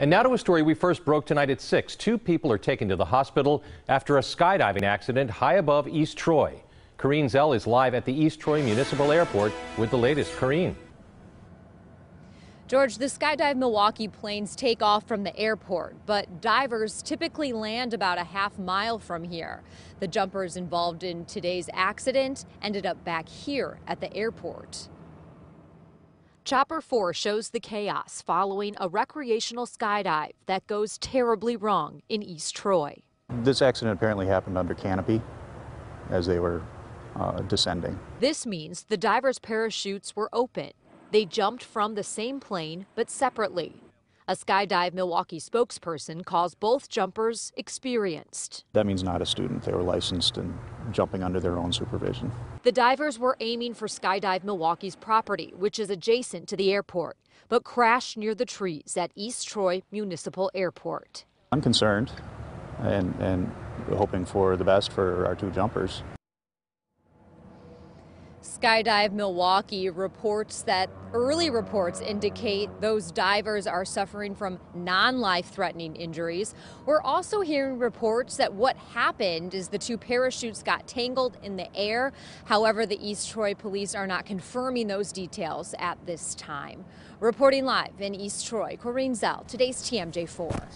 And now to a story we first broke tonight at 6. Two people are taken to the hospital after a skydiving accident high above East Troy. Corrine Zell is live at the East Troy Municipal Airport with the latest. Corrine. George, the Skydive Milwaukee planes take off from the airport, but divers typically land about a half mile from here. The jumpers involved in today's accident ended up back here at the airport. Chopper 4 shows the chaos following a recreational skydive that goes terribly wrong in East Troy. This accident apparently happened under canopy as they were uh, descending. This means the divers' parachutes were open. They jumped from the same plane but separately. A Skydive Milwaukee spokesperson calls both jumpers experienced. That means not a student. They were licensed and jumping under their own supervision. The divers were aiming for Skydive Milwaukee's property, which is adjacent to the airport, but crashed near the trees at East Troy Municipal Airport. I'm concerned and, and hoping for the best for our two jumpers. Skydive Milwaukee reports that early reports indicate those divers are suffering from non-life threatening injuries. We're also hearing reports that what happened is the two parachutes got tangled in the air. However, the East Troy police are not confirming those details at this time. Reporting live in East Troy, Corinne Zell, today's TMJ4.